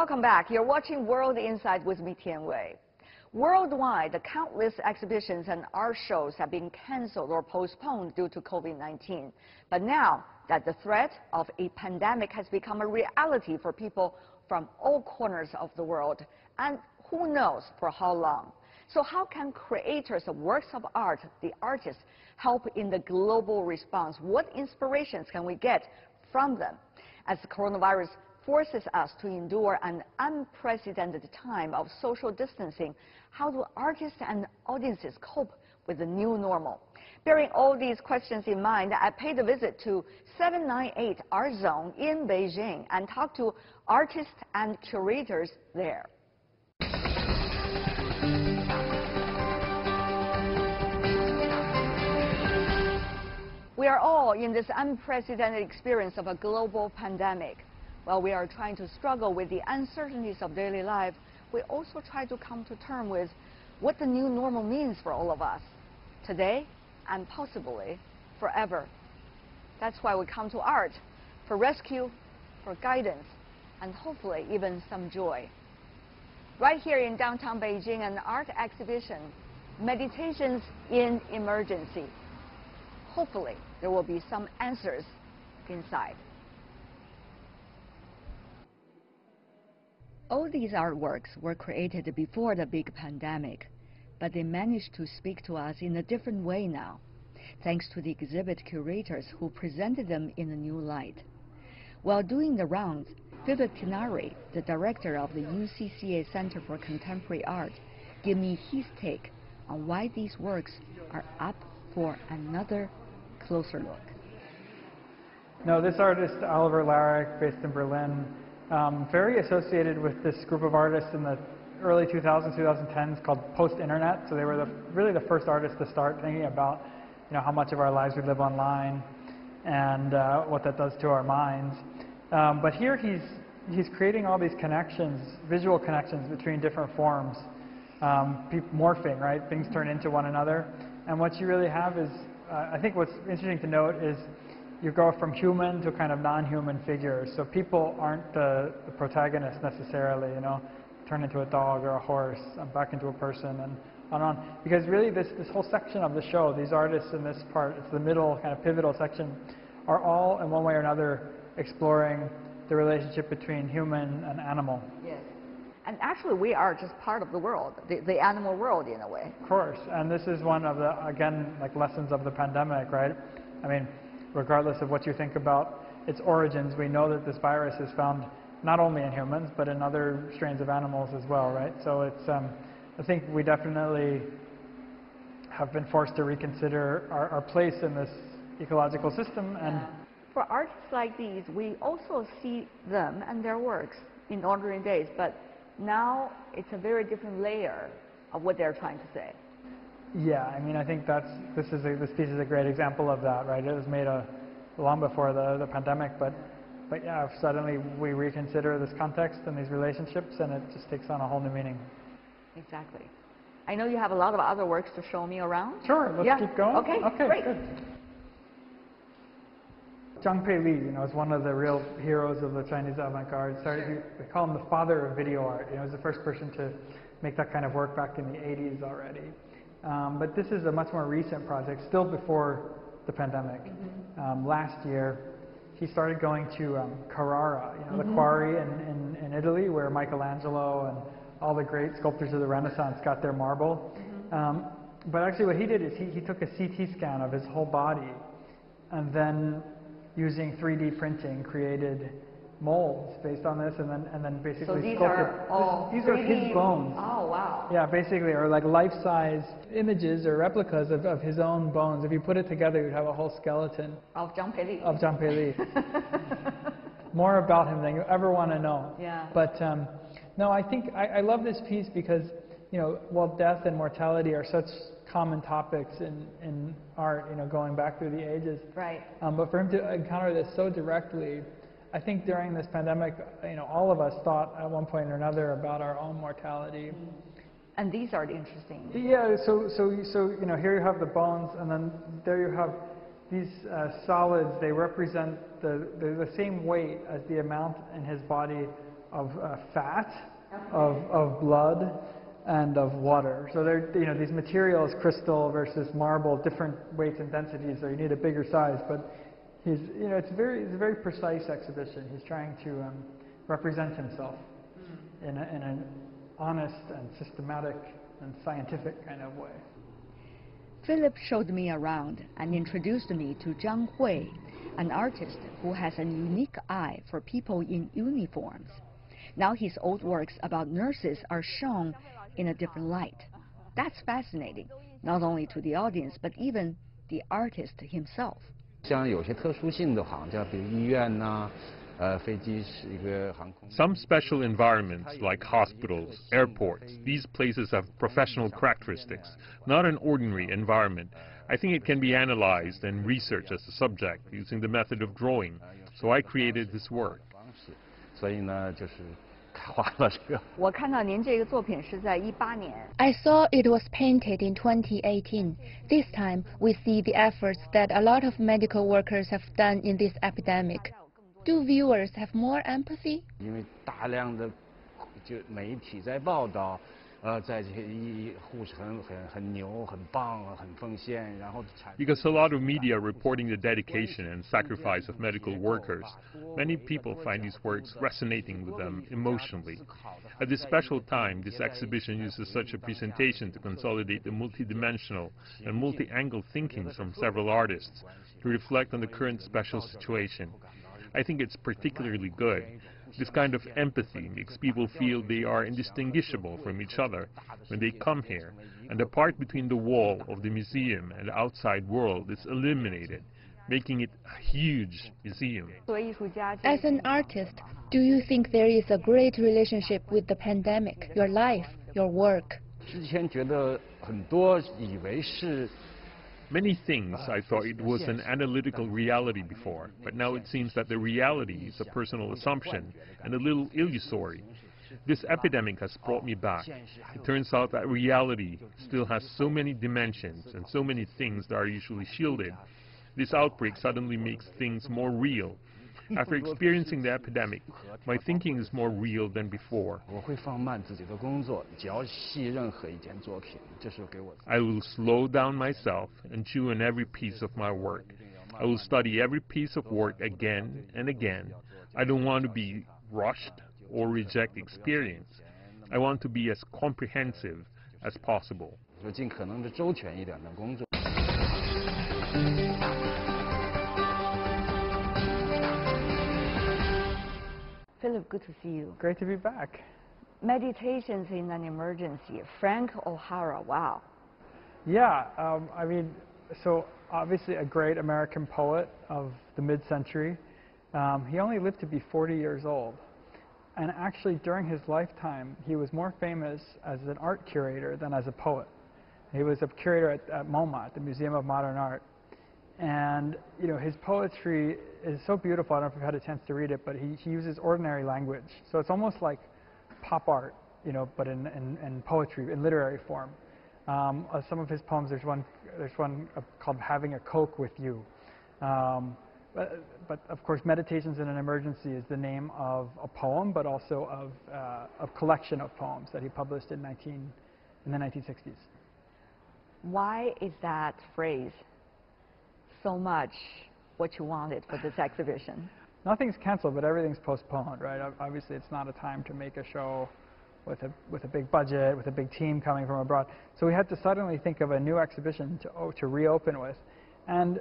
Welcome back. You're watching World Insight with me, Tian Wei. Worldwide, the countless exhibitions and art shows have been cancelled or postponed due to COVID-19. But now that the threat of a pandemic has become a reality for people from all corners of the world, and who knows for how long. So how can creators of works of art, the artists, help in the global response? What inspirations can we get from them? As the coronavirus forces us to endure an unprecedented time of social distancing, how do artists and audiences cope with the new normal? Bearing all these questions in mind, I paid a visit to 798 Art Zone in Beijing and talked to artists and curators there. We are all in this unprecedented experience of a global pandemic. While we are trying to struggle with the uncertainties of daily life, we also try to come to terms with what the new normal means for all of us, today and possibly forever. That's why we come to art, for rescue, for guidance, and hopefully even some joy. Right here in downtown Beijing, an art exhibition, Meditations in Emergency. Hopefully, there will be some answers inside. All these artworks were created before the big pandemic, but they managed to speak to us in a different way now, thanks to the exhibit curators who presented them in a new light. While doing the rounds, Philip Tinari, the director of the UCCA Center for Contemporary Art, gave me his take on why these works are up for another closer look. No, this artist, Oliver Laric, based in Berlin, um, very associated with this group of artists in the early 2000s, 2010s called post-internet. So they were the, really the first artists to start thinking about, you know, how much of our lives we live online and uh, what that does to our minds. Um, but here he's he's creating all these connections, visual connections between different forms, um, morphing, right? Things turn into one another. And what you really have is, uh, I think what's interesting to note is you go from human to kind of non-human figures. So people aren't the, the protagonists necessarily, you know, turn into a dog or a horse, and back into a person, and on and on. Because really this, this whole section of the show, these artists in this part, it's the middle kind of pivotal section, are all in one way or another exploring the relationship between human and animal. Yes. And actually, we are just part of the world, the, the animal world in a way. Of course. And this is one of the, again, like lessons of the pandemic, right? I mean, regardless of what you think about its origins, we know that this virus is found not only in humans, but in other strains of animals as well, right? So it's, um, I think we definitely have been forced to reconsider our, our place in this ecological system and yeah. For artists like these, we also see them and their works in ordinary days, but now it's a very different layer of what they're trying to say. Yeah, I mean, I think that's this is a, this piece is a great example of that, right? It was made a long before the the pandemic, but but yeah, suddenly we reconsider this context and these relationships, and it just takes on a whole new meaning. Exactly. I know you have a lot of other works to show me around. Sure, let's yeah. keep going. Okay, okay great. Good. Zhang Pei Li, you know, is one of the real heroes of the Chinese avant-garde. Started, sure. we call him the father of video art. You know, he was the first person to make that kind of work back in the 80s already. Um, but this is a much more recent project, still before the pandemic. Mm -hmm. um, last year, he started going to um, Carrara, you know, mm -hmm. the mm-hmm. quarry in, in, in, Italy where Michelangelo and all the great sculptors of the Renaissance got their marble. Mm -hmm. but actually what he did is he, he took a CT scan of his whole body and then using 3D printing, created molds based on this, and then and then basically so these sculpted. Are all these 3D? are his bones. Oh wow! Yeah, basically, or like life-size images or replicas of, of his own bones. If you put it together, you'd have a whole skeleton of Zhang Peili. Of Zhang Peili. More about him than you ever want to know. Yeah. But um, no, I think I, I love this piece because you know while death and mortality are such common topics in, in art, you know, going back through the ages. Right. Um, but for him to encounter this so directly, I think during this pandemic, you know, all of us thought at one point or another about our own mortality. And these are interesting. Yeah, so, so, so you know, here you have the bones, and then there you have these uh, solids. They represent the, the, the same weight as the amount in his body of uh, fat, of, of blood, and of water. So they're, you know, these materials, crystal versus marble, different weights and densities, so you need a bigger size. But he's, you know, it's, very, it's a very precise exhibition. He's trying to um, represent himself in, a, in an honest and systematic and scientific kind of way. Philip showed me around and introduced me to Zhang Hui, an artist who has a unique eye for people in uniforms. Now his old works about nurses are shown in a different light. That's fascinating, not only to the audience, but even the artist himself. 像有些特殊性的行家，比如医院呐、呃，飞机是一个航空。 Some special environments, like hospitals, airports, these places have professional characteristics, not an ordinary environment. I think it can be analyzed and researched as a subject using the method of drawing. So I created this work. 方式，所以呢，就是画了这个。我看到您这个作品是在一八年， I saw it was painted in 2018. This time, we see the efforts that a lot of medical workers have done in this epidemic. Do viewers have more empathy? 因为大量的就媒体在报道， 呃，在这些医医护士很很很牛、很棒、很奉献，然后产 Because a lot of media are reporting the dedication and sacrifice of medical workers, many people find these works resonating with them emotionally. At this special time, this exhibition uses such a presentation to consolidate the multidimensional and multi-angle thinkings from several artists to reflect on the current special situation. I think it's particularly good. this kind of empathy makes people feel they are indistinguishable from each other when they come here, and the part between the wall of the museum and the outside world is eliminated, making it a huge museum. As an artist, do you think there is a great relationship with the pandemic, your life, your work? Many things uh, I thought it was an analytical reality before, but now it seems that the reality is a personal assumption and a little illusory. This epidemic has brought me back. It turns out that reality still has so many dimensions and so many things that are usually shielded. This outbreak suddenly makes things more real. After experiencing the epidemic, my thinking is more real than before. I will slow down myself and chew on every piece of my work. I will study every piece of work again and again. I don't want to be rushed or reject experience. I want to be as comprehensive as possible. Philip, good to see you. Great to be back. Meditations in an emergency. Frank O'Hara. Wow. Yeah, um, I mean, so obviously a great American poet of the mid-century. Um, he only lived to be 40 years old. And actually, during his lifetime, he was more famous as an art curator than as a poet. He was a curator at, at MoMA, at the Museum of Modern Art. And, you know, his poetry is so beautiful. I don't know if you've had a chance to read it, but he, he uses ordinary language. So it's almost like pop art, you know, but in, in, in poetry, in literary form. Um, uh, some of his poems, there's one, there's one uh, called Having a Coke with You. Um, but, but of course, Meditations in an Emergency is the name of a poem, but also of uh, a collection of poems that he published in, 19, in the 1960s. Why is that phrase so much what you wanted for this exhibition? Nothing's canceled, but everything's postponed, right? Obviously, it's not a time to make a show with a, with a big budget, with a big team coming from abroad. So we had to suddenly think of a new exhibition to, oh, to reopen with. And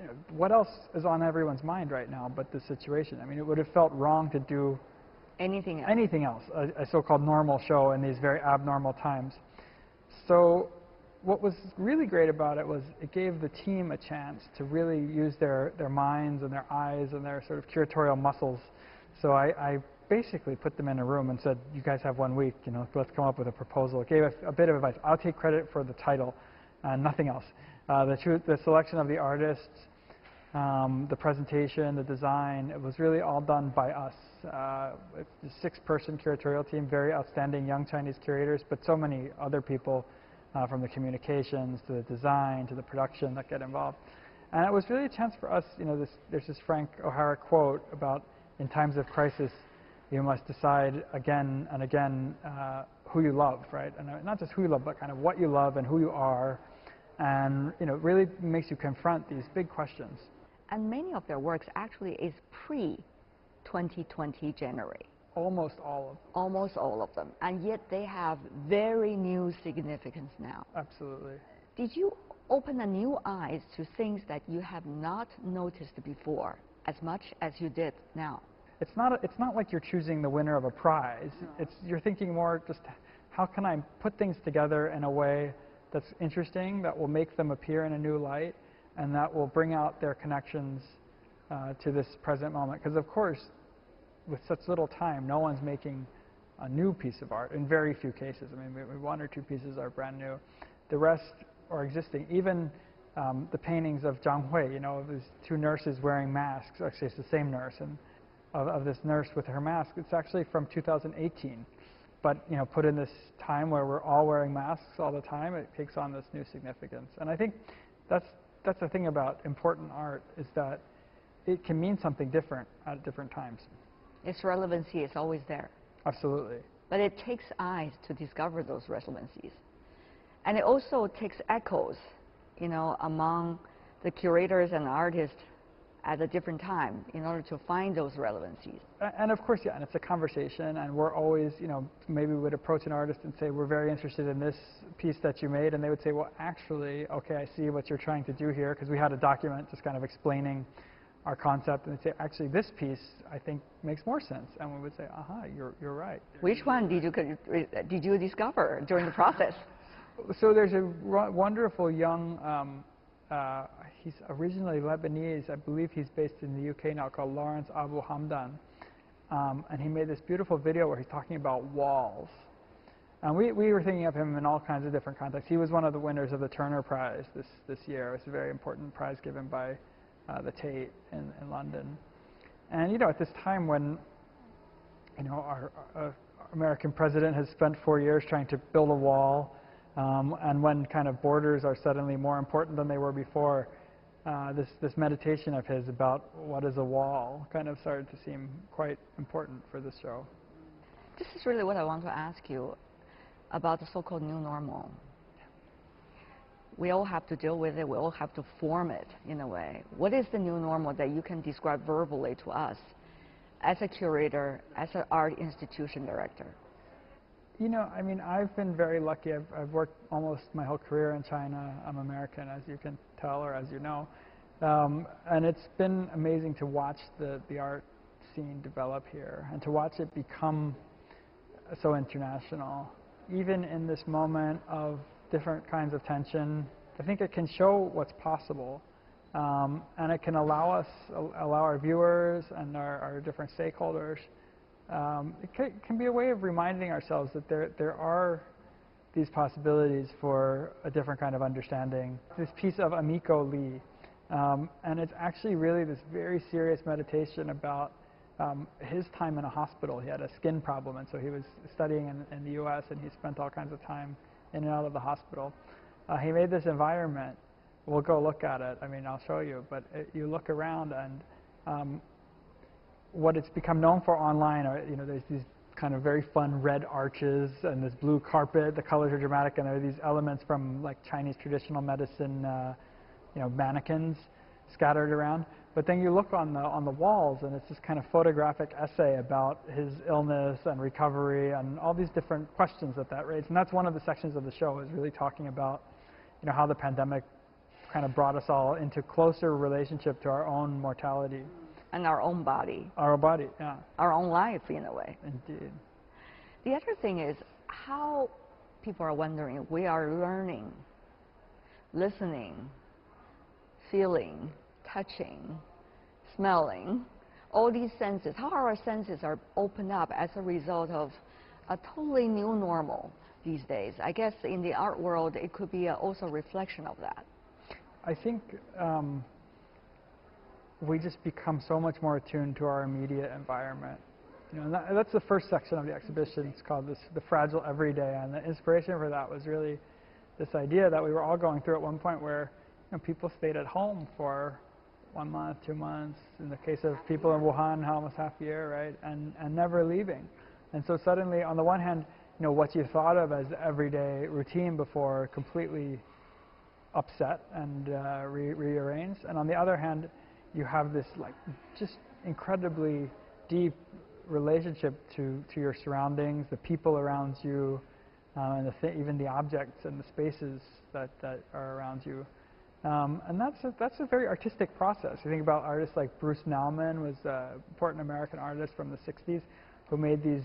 you know, what else is on everyone's mind right now but the situation? I mean, it would have felt wrong to do Anything else? anything else, a, a so-called normal show in these very abnormal times. So what was really great about it was it gave the team a chance to really use their, their minds and their eyes and their sort of curatorial muscles. So I, I basically put them in a room and said, you guys have one week, you know, let's come up with a proposal. It gave a, a bit of advice. I'll take credit for the title, uh, nothing else. Uh, the, the selection of the artists, um, the presentation, the design, it was really all done by us. Uh, six-person curatorial team, very outstanding young Chinese curators, but so many other people uh, from the communications to the design to the production that get involved. And it was really a chance for us, you know, this, there's this Frank O'Hara quote about in times of crisis, you must decide again and again uh, who you love, right? And uh, not just who you love, but kind of what you love and who you are, and you know, it really makes you confront these big questions. And many of their works actually is pre-2020 January. Almost all of them. Almost all of them, and yet they have very new significance now. Absolutely. Did you open a new eyes to things that you have not noticed before as much as you did now? It's not, a, it's not like you're choosing the winner of a prize. No. It's, you're thinking more just how can I put things together in a way that's interesting, that will make them appear in a new light, and that will bring out their connections uh, to this present moment. Because, of course, with such little time, no one's making a new piece of art in very few cases. I mean, one or two pieces are brand new. The rest are existing. Even um, the paintings of Zhang Hui, you know, these two nurses wearing masks. Actually, it's the same nurse, and of, of this nurse with her mask. It's actually from 2018 but you know, put in this time where we're all wearing masks all the time, it takes on this new significance. And I think that's that's the thing about important art is that it can mean something different at different times. Its relevancy is always there. Absolutely. But it takes eyes to discover those relevancies. And it also takes echoes, you know, among the curators and artists at a different time in order to find those relevancies. And of course, yeah, and it's a conversation, and we're always, you know, maybe we would approach an artist and say, we're very interested in this piece that you made, and they would say, well, actually, okay, I see what you're trying to do here, because we had a document just kind of explaining our concept, and say, actually, this piece, I think, makes more sense. And we would say, aha, you're, you're right. Which one did you, did you discover during the process? so there's a wonderful young um, uh, he's originally Lebanese. I believe he's based in the UK now, called Lawrence Abu Hamdan. Um, and he made this beautiful video where he's talking about walls. And we, we were thinking of him in all kinds of different contexts. He was one of the winners of the Turner Prize this, this year. It's a very important prize given by uh, the Tate in, in London. And, you know, at this time when, you know, our, our American president has spent four years trying to build a wall, um, and when kind of borders are suddenly more important than they were before, uh, this, this meditation of his about what is a wall kind of started to seem quite important for this show. This is really what I want to ask you about the so-called new normal. We all have to deal with it. We all have to form it in a way. What is the new normal that you can describe verbally to us as a curator, as an art institution director? You know, I mean, I've been very lucky. I've, I've worked almost my whole career in China. I'm American, as you can tell, or as you know. Um, and it's been amazing to watch the, the art scene develop here and to watch it become so international. Even in this moment of different kinds of tension, I think it can show what's possible. Um, and it can allow us, allow our viewers and our, our different stakeholders um, it can, can, be a way of reminding ourselves that there, there are these possibilities for a different kind of understanding. This piece of Amico Lee, um, and it's actually really this very serious meditation about um, his time in a hospital. He had a skin problem, and so he was studying in, in, the U.S., and he spent all kinds of time in and out of the hospital. Uh, he made this environment. We'll go look at it. I mean, I'll show you, but it, you look around, and um, what it's become known for online are, you know, there's these kind of very fun red arches and this blue carpet. The colors are dramatic, and there are these elements from like Chinese traditional medicine, uh, you know, mannequins scattered around. But then you look on the on the walls, and it's this kind of photographic essay about his illness and recovery and all these different questions that that raises. And that's one of the sections of the show is really talking about, you know, how the pandemic kind of brought us all into closer relationship to our own mortality and our own body. Our body, yeah. Our own life, in a way. Indeed. The other thing is how people are wondering, we are learning, listening, feeling, touching, smelling, all these senses, how our senses are opened up as a result of a totally new normal these days. I guess in the art world, it could be also a reflection of that. I think um, we just become so much more attuned to our immediate environment. You know, that, that's the first section of the exhibition. It's called this, the fragile everyday, and the inspiration for that was really this idea that we were all going through at one point where know, people stayed at home for one month, two months. In the case of people in Wuhan, almost half a year, right? And, and never leaving. And so suddenly, on the one hand, you know, what you thought of as everyday routine before completely upset and uh, re rearranged. And on the other hand, you have this like just incredibly deep relationship to, to your surroundings, the people around you, um, and the th even the objects and the spaces that, that are around you. Um, and that's a, that's a very artistic process. You think about artists like Bruce Nauman was an important American artist from the 60s who made these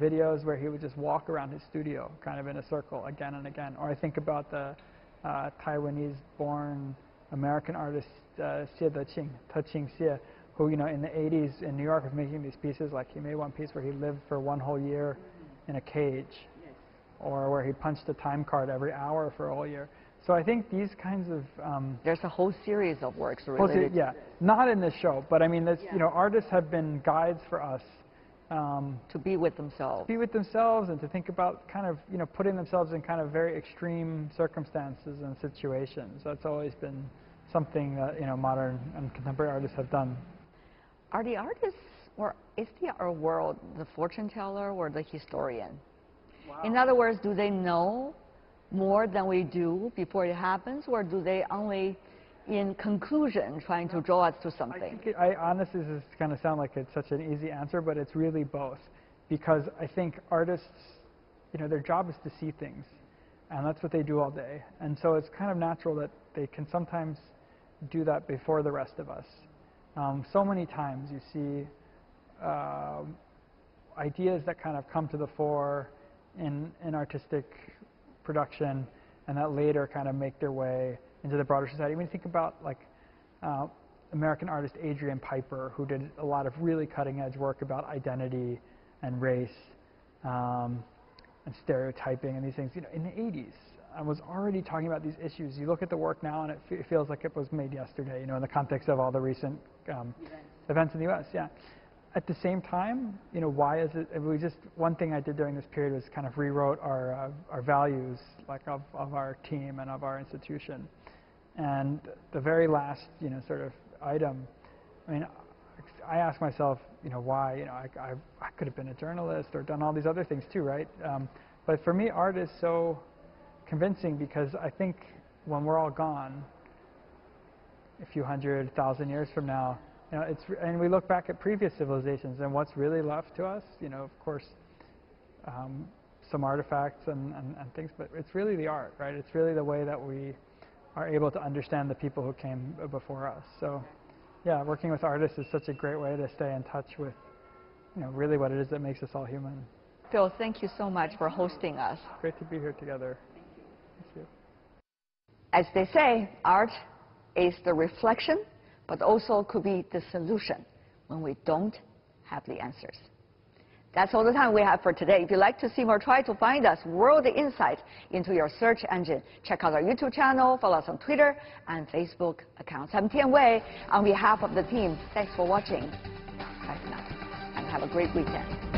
videos where he would just walk around his studio kind of in a circle again and again. Or I think about the uh, Taiwanese-born American artist uh, Xie Deqing, Te-Qing Xie, who, you know, in the 80s in New York was making these pieces, like he made one piece where he lived for one whole year in a cage, or where he punched a time card every hour for a whole year. So I think these kinds of um, there's a whole series of works related. yeah, not in this show, but I mean, yeah. you know, artists have been guides for us um, to be with themselves. be with themselves and to think about kind of, you know, putting themselves in kind of very extreme circumstances and situations. That's always been something that, you know, modern and contemporary artists have done. Are the artists, or is the art world the fortune teller or the historian? Wow. In other words, do they know more than we do before it happens, or do they only in conclusion trying to draw us to something? I, it, I honestly, this is going to sound like it's such an easy answer, but it's really both. Because I think artists, you know, their job is to see things, and that's what they do all day. And so it's kind of natural that they can sometimes do that before the rest of us. Um, so many times you see uh, ideas that kind of come to the fore in, in artistic production and that later kind of make their way into the broader society. When you think about like uh, American artist Adrian Piper, who did a lot of really cutting edge work about identity and race um, and stereotyping and these things, you know, in the 80s, I was already talking about these issues. You look at the work now, and it, it feels like it was made yesterday. You know, in the context of all the recent um, events. events in the U.S. Yeah. At the same time, you know, why is it? We just one thing I did during this period was kind of rewrote our uh, our values, like of of our team and of our institution. And the very last, you know, sort of item, I mean, I ask myself, you know, why? You know, I, I, I could have been a journalist or done all these other things too, right? Um, but for me, art is so convincing because I think when we're all gone, a few hundred thousand years from now, you know, it's and we look back at previous civilizations and what's really left to us, you know, of course, um, some artifacts and, and, and things, but it's really the art, right? It's really the way that we are able to understand the people who came before us. So, yeah, working with artists is such a great way to stay in touch with, you know, really what it is that makes us all human. Phil, thank you so much for hosting us. Great to be here together. Thank you. As they say, art is the reflection, but also could be the solution when we don't have the answers. That's all the time we have for today. If you'd like to see more, try to find us World Insight into your search engine. Check out our YouTube channel, follow us on Twitter and Facebook accounts. I'm Tian Wei. On behalf of the team, thanks for watching. Bye for now, and have a great weekend.